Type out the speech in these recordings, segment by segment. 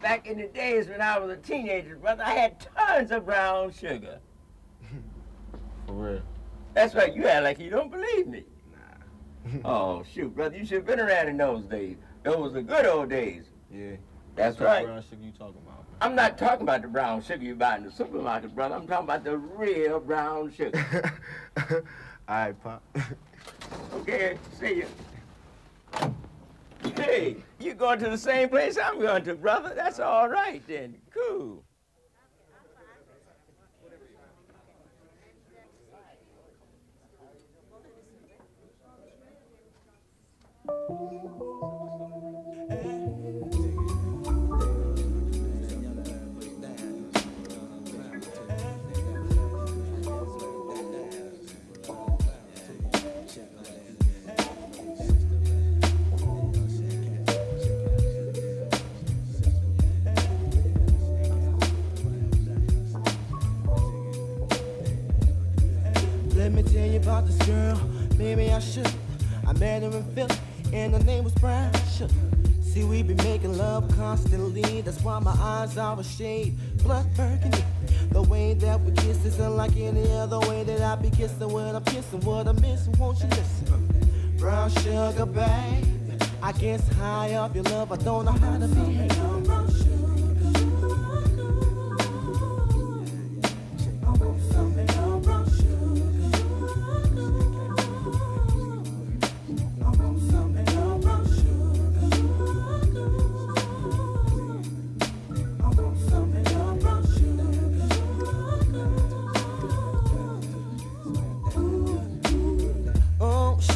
back in the days when I was a teenager, brother, I had tons of brown sugar. For real. That's right, you act like you don't believe me. Nah. Oh, shoot, brother, you should have been around in those days. Those was the good old days. Yeah. That's What right. brown sugar you talking about? I'm not talking about the brown sugar you buy in the supermarket, brother. I'm talking about the real brown sugar. All right, Pop. Okay, see you. Hey, you going to the same place I'm going to, brother? That's all right then. Cool. Tell you about this girl, maybe I should. I met her in Philly, and her name was Sugar. See, we be making love constantly, that's why my eyes are a shade, blood burgundy. The way that we kiss is unlike any other way that I be kissing when I'm kissing what I'm missing, won't you listen? Brown sugar, babe, I guess high off your love, I don't know how to behave.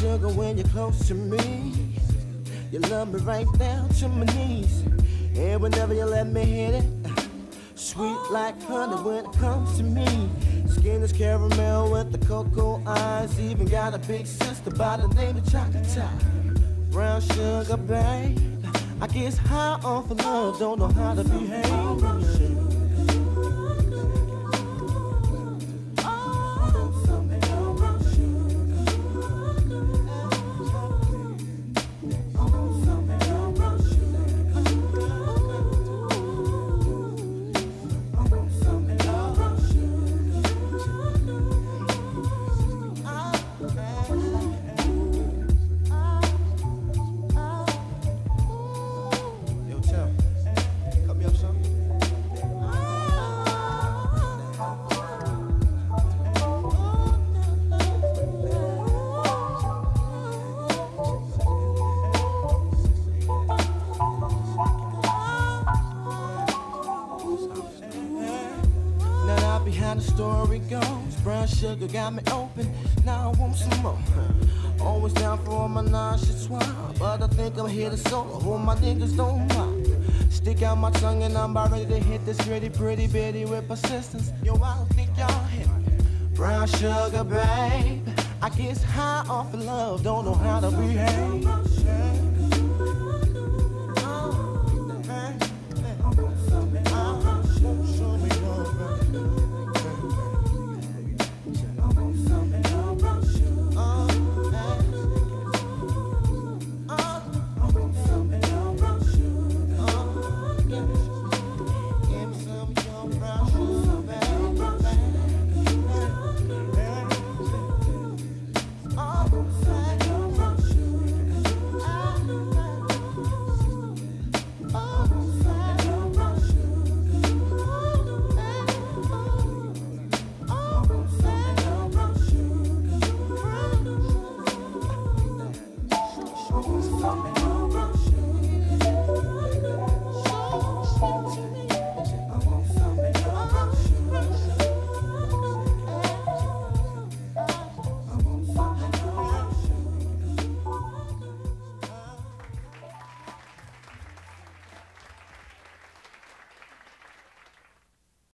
Sugar, when you're close to me, you love me right down to my knees. And whenever you let me hit it, uh, sweet like honey when it comes to me. Skin is caramel with the cocoa eyes. Even got a big sister by the name of Chocolate. Brown sugar, babe. I guess high off of love, don't know how to behave. Behind the story goes, brown sugar got me open. Now I want some more. Always down for all my swab, but I think I'm here to solo. My niggas don't mind. Stick out my tongue and I'm about ready to hit this gritty, pretty bitty with persistence. Yo, I don't think y'all hit me. Brown sugar, babe. I guess high off of love, don't know how to behave.